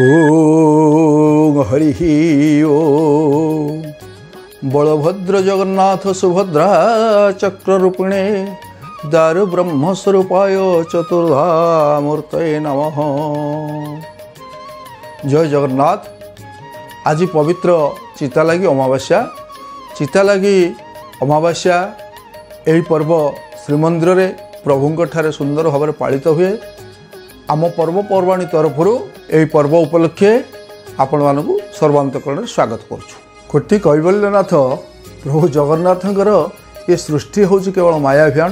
ଓଁ ହରି ଓ ବଳଭଦ୍ର ଜଗନ୍ନାଥ ସୁଭଦ୍ରା ଚକ୍ରରୂପିଣେ ଦାରୁ ବ୍ରହ୍ମ ସ୍ୱରୂପାୟ ଚତୁର୍ଦ୍ଧାମୂର୍ତ୍ତୟେ ନମଃ ଜୟ ଜଗନ୍ନାଥ ଆଜି ପବିତ୍ର ଚିତା ଲାଗି ଅମାବାସ୍ୟା ଚିତା ଲାଗି ଅମାବାସ୍ୟା ଏହି ପର୍ବ ଶ୍ରୀମନ୍ଦିରରେ ପ୍ରଭୁଙ୍କଠାରେ ସୁନ୍ଦର ଭାବରେ ପାଳିତ ହୁଏ ଆମ ପର୍ବପର୍ବାଣୀ ତରଫରୁ ଏହି ପର୍ବ ଉପଲକ୍ଷେ ଆପଣମାନଙ୍କୁ ସର୍ବାନ୍ତକରଣରେ ସ୍ୱାଗତ କରୁଛୁ। କୋଟି କୈବଲ୍ୟନାଥ ପ୍ରଭୁ ଜଗନ୍ନାଥଙ୍କର ଏ ସୃଷ୍ଟି ହେଉଛି କେବଳ ମାୟାଭିଆଣ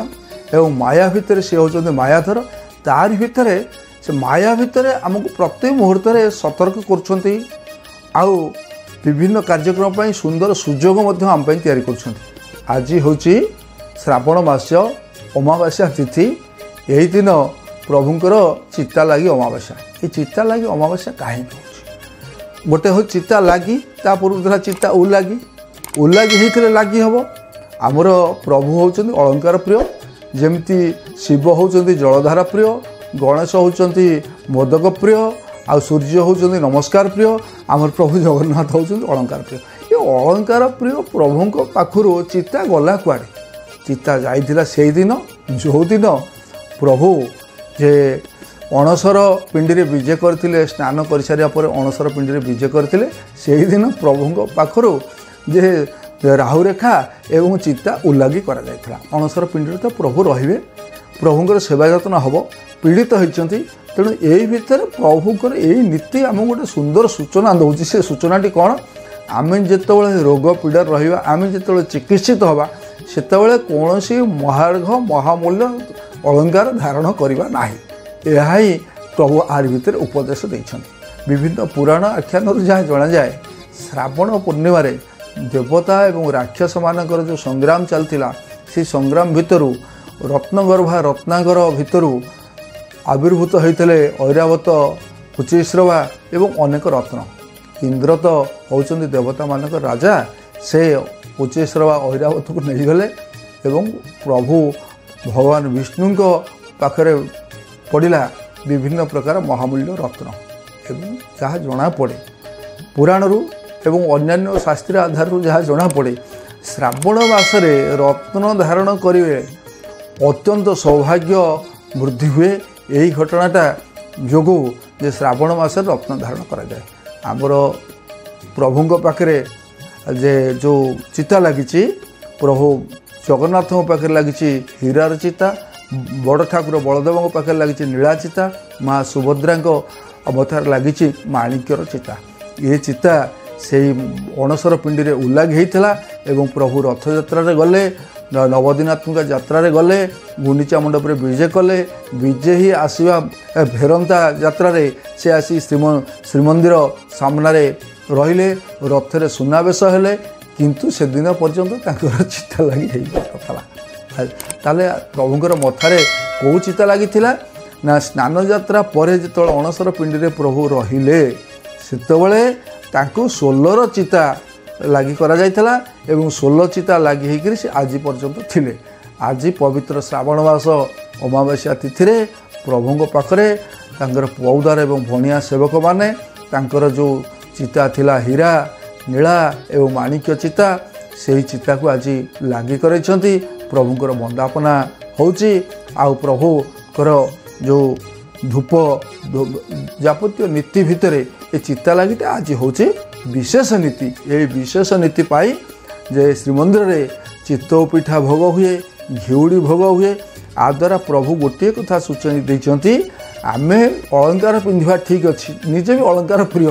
ଏବଂ ମାୟା ଭିତରେ ସେ ହେଉଛନ୍ତି ମାୟାଧର। ତାରି ଭିତରେ ସେ ମାୟା ଭିତରେ ଆମକୁ ପ୍ରତି ମୁହୂର୍ତ୍ତରେ ସତର୍କ କରୁଛନ୍ତି ଆଉ ବିଭିନ୍ନ କାର୍ଯ୍ୟକ୍ରମ ପାଇଁ ସୁନ୍ଦର ସୁଯୋଗ ମଧ୍ୟ ଆମ ପାଇଁ ତିଆରି କରୁଛନ୍ତି। ଆଜି ହେଉଛି ଶ୍ରାବଣ ମାସ ଅମାବାସ୍ୟା ତିଥି। ଏହି ଦିନ ପ୍ରଭୁଙ୍କର ଚିତା ଲାଗି ଅମାବାସ୍ୟା। ଏ ଚିତା ଲାଗି ଅମାବାସ୍ୟା କାହିଁକି ହେଉଛି? ଗୋଟେ ହେଉଛି ଚିତା ଲାଗି ତା ପୂର୍ବରୁ ଥିଲା ଚିତା ଉଲାଗି ଉଲାଗି ହେଇଥିଲେ ଲାଗି ହେବ। ଆମର ପ୍ରଭୁ ହେଉଛନ୍ତି ଅଳଙ୍କାର ପ୍ରିୟ। ଯେମିତି ଶିବ ହେଉଛନ୍ତି ଜଳଧାର ପ୍ରିୟ। ଗଣେଶ ହେଉଛନ୍ତି ମୋଦକ ପ୍ରିୟ। ଆଉ ସୂର୍ଯ୍ୟ ହେଉଛନ୍ତି ନମସ୍କାର ପ୍ରିୟ। ଆମର ପ୍ରଭୁ ଜଗନ୍ନାଥ ହେଉଛନ୍ତି ଅଳଙ୍କାର ପ୍ରିୟ। ଏ ଅଳଙ୍କାର ପ୍ରିୟ ପ୍ରଭୁଙ୍କ ପାଖରୁ ଚିତା ଗଲା କୁଆଡ଼େ? ଚିତା ଯାଇଥିଲା ସେଇଦିନ ଯେଉଁଦିନ ପ୍ରଭୁ ଯେ ଅଣସର ପିଣ୍ଡିରେ ବିଜେ କରିଥିଲେ ସ୍ନାନ କରିସାରିବା ପରେ ଅଣସର ପିଣ୍ଡିରେ ବିଜେ କରିଥିଲେ ସେହିଦିନ ପ୍ରଭୁଙ୍କ ପାଖରୁ ଯେ ରାହୁରେଖା ଏବଂ ଚିତା ଉଲ୍ଲାଗି କରାଯାଇଥିଲା। ଅଣସର ପିଣ୍ଡିରେ ତ ପ୍ରଭୁ ରହିବେ ପ୍ରଭୁଙ୍କର ସେବା ଯତ୍ନ ହେବ ପୀଡ଼ିତ ହୋଇଛନ୍ତି ତେଣୁ ଏଇ ଭିତରେ ପ୍ରଭୁଙ୍କର ଏଇ ନୀତି ଆମକୁ ଗୋଟେ ସୁନ୍ଦର ସୂଚନା ଦେଉଛି। ସେ ସୂଚନାଟି କ'ଣ? ଆମେ ଯେତେବେଳେ ରୋଗ ପୀଡ଼ାରେ ରହିବା ଆମେ ଯେତେବେଳେ ଚିକିତ୍ସିତ ହେବା ସେତେବେଳେ କୌଣସି ମହାର୍ଘ ମହାମୂଲ୍ୟ ଅଳଙ୍କାର ଧାରଣ କରିବା ନାହିଁ। ଏହା ହିଁ ପ୍ରଭୁ ଆରି ଭିତରେ ଉପଦେଶ ଦେଇଛନ୍ତି। ବିଭିନ୍ନ ପୁରାଣ ଆଖ୍ୟାନରୁ ଯାହା ଜଣାଯାଏ ଶ୍ରାବଣ ପୂର୍ଣ୍ଣିମାରେ ଦେବତା ଏବଂ ରାକ୍ଷସମାନଙ୍କର ଯେଉଁ ସଂଗ୍ରାମ ଚାଲିଥିଲା ସେହି ସଂଗ୍ରାମ ଭିତରୁ ରତ୍ନଗର୍ଭା ରତ୍ନାଗର ଭିତରୁ ଆବିର୍ଭୂତ ହୋଇଥିଲେ ଐରାବତ କୁଚିଶ୍ରବା ଏବଂ ଅନେକ ରତ୍ନ। ଇନ୍ଦ୍ର ତ ହେଉଛନ୍ତି ଦେବତାମାନଙ୍କର ରାଜା। ସେ ଉଚ୍ଚେଶ୍ରବା ଐରାବତକୁ ନେଇଗଲେ ଏବଂ ପ୍ରଭୁ ଭଗବାନ ବିଷ୍ଣୁଙ୍କ ପାଖରେ ପଡ଼ିଲା ବିଭିନ୍ନ ପ୍ରକାର ମହାମୂଲ୍ୟ ରତ୍ନ ଏବଂ ଯାହା ଜଣାପଡ଼େ। ପୁରାଣରୁ ଏବଂ ଅନ୍ୟାନ୍ୟ ଶାସ୍ତ୍ରୀୟ ଆଧାରରୁ ଯାହା ଜଣାପଡ଼େ ଶ୍ରାବଣ ମାସରେ ରତ୍ନ ଧାରଣ କରିବେ ଅତ୍ୟନ୍ତ ସୌଭାଗ୍ୟ ବୃଦ୍ଧି ହୁଏ। ଏହି ଘଟଣାଟା ଯୋଗୁଁ ଯେ ଶ୍ରାବଣ ମାସରେ ରତ୍ନ ଧାରଣ କରାଯାଏ। ଆମର ପ୍ରଭୁଙ୍କ ପାଖରେ ଯେ ଯେଉଁ ଚିତା ଲାଗିଛି ପ୍ରଭୁ ଜଗନ୍ନାଥଙ୍କ ପାଖରେ ଲାଗିଛି ହୀରାର ଚିତା ବଡ଼ ଠାକୁର ବଳଦେବଙ୍କ ପାଖରେ ଲାଗିଛି ନୀଳା ଚିତା ମା ସୁଭଦ୍ରାଙ୍କ ଅବତାର ଲାଗିଛି ମାଣିକ୍ୟର ଚିତା। ଏ ଚିତା ସେଇ ଅଣସର ପିଣ୍ଡିରେ ଉଲ୍ଲାଗି ହେଇଥିଲା ଏବଂ ପ୍ରଭୁ ରଥଯାତ୍ରାରେ ଗଲେ ନବଦିନାତ୍ମକ ଯାତ୍ରାରେ ଗଲେ ଗୁଣ୍ଡିଚା ମଣ୍ଡପରେ ବିଜେ କଲେ ବିଜେ ହିଁ ଆସିବା ଫେରନ୍ତା ଯାତ୍ରାରେ ସେ ଆସି ଶ୍ରୀମ ଶ୍ରୀମନ୍ଦିର ସାମ୍ନାରେ ରହିଲେ ରଥରେ ସୁନାବେଶ ହେଲେ କିନ୍ତୁ ସେଦିନ ପର୍ଯ୍ୟନ୍ତ ତାଙ୍କର ଚିତା ଲାଗି ହେଇନଥିଲା ତାହେଲେ ପ୍ରଭୁଙ୍କର ମଥାରେ କେଉଁ ଚିତା ଲାଗିଥିଲା ନା ସ୍ନାନ ଯାତ୍ରା ପରେ ଯେତେବେଳେ ଅଣସର ପିଣ୍ଡିରେ ପ୍ରଭୁ ରହିଲେ ସେତେବେଳେ ତାଙ୍କୁ ଷୋଲର ଚିତା ଲାଗି କରାଯାଇଥିଲା ଏବଂ ଷୋଲ ଚିତା ଲାଗି ହେଇକରି ସେ ଆଜି ପର୍ଯ୍ୟନ୍ତ ଥିଲେ ଆଜି ପବିତ୍ର ଶ୍ରାବଣ ମାସ ଅମାବାସ୍ୟା ତିଥିରେ ପ୍ରଭୁଙ୍କ ପାଖରେ ତାଙ୍କର ପୌଦାର ଏବଂ ଭଣିଆ ସେବକମାନେ ତାଙ୍କର ଯେଉଁ ଚିତା ଥିଲା ହୀରା ନୀଳା ଏବଂ ମାଣିକ୍ୟ ଚିତା ସେହି ଚିତାକୁ ଆଜି ଲାଗି କରାଇଛନ୍ତି। ପ୍ରଭୁଙ୍କର ବନ୍ଦାପନା ହେଉଛି ଆଉ ପ୍ରଭୁଙ୍କର ଯେଉଁ ଧୂପ ଯାବତୀୟ ନୀତି ଭିତରେ ଏ ଚିତା ଲାଗିଟା ଆଜି ହେଉଛି ବିଶେଷ ନୀତି। ଏହି ବିଶେଷ ନୀତି ପାଇଁ ଯେ ଶ୍ରୀମନ୍ଦିରରେ ଚିତ୍ତଉ ପିଠା ଭୋଗ ହୁଏ ଘିଉଡ଼ି ଭୋଗ ହୁଏ ଆ ଦ୍ୱାରା ପ୍ରଭୁ ଗୋଟିଏ କଥା ସୂଚନା ଦେଇଛନ୍ତି ଆମେ ଅଳଙ୍କାର ପିନ୍ଧିବା ଠିକ୍ ଅଛି ନିଜେ ବି ଅଳଙ୍କାର ପ୍ରିୟ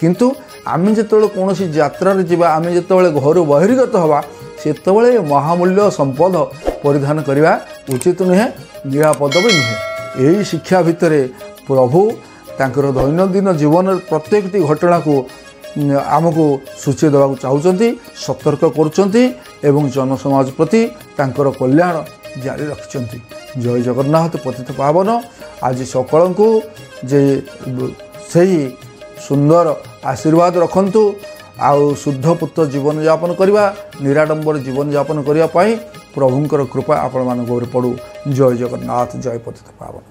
କିନ୍ତୁ ଆମେ ଯେତେବେଳେ କୌଣସି ଯାତ୍ରାରେ ଯିବା ଆମେ ଯେତେବେଳେ ଘରୁ ବହିର୍ଗତ ହେବା ସେତେବେଳେ ମହାମୂଲ୍ୟ ସମ୍ପଦ ପରିଧାନ କରିବା ଉଚିତ ନୁହେଁ ନିରାପଦ ବି ନୁହେଁ। ଏହି ଶିକ୍ଷା ଭିତରେ ପ୍ରଭୁ ତାଙ୍କର ଦୈନନ୍ଦିନ ଜୀବନର ପ୍ରତ୍ୟେକଟି ଘଟଣାକୁ ଆମକୁ ସୂଚୀ ଦେବାକୁ ଚାହୁଁଛନ୍ତି ସତର୍କ କରୁଛନ୍ତି ଏବଂ ଜନସମାଜ ପ୍ରତି ତାଙ୍କର କଲ୍ୟାଣ ଜାରି ରଖିଛନ୍ତି। ଜୟ ଜଗନ୍ନାଥ ପତିତ ପାବନ। ଆଜି ସକାଳଙ୍କୁ ଯେ ସେହି ସୁନ୍ଦର ଆଶୀର୍ବାଦ ରଖନ୍ତୁ। ଆଉ ଶୁଦ୍ଧ ପୁତ୍ର ଜୀବନଯାପନ କରିବା ନିରାଡ଼ମ୍ବର ଜୀବନଯାପନ କରିବା ପାଇଁ ପ୍ରଭୁଙ୍କର କୃପା ଆପଣମାନଙ୍କ ଉପରେ ପଡ଼ୁ। ଜୟ ଜଗନ୍ନାଥ ଜୟ ପତିତ ପାବନ।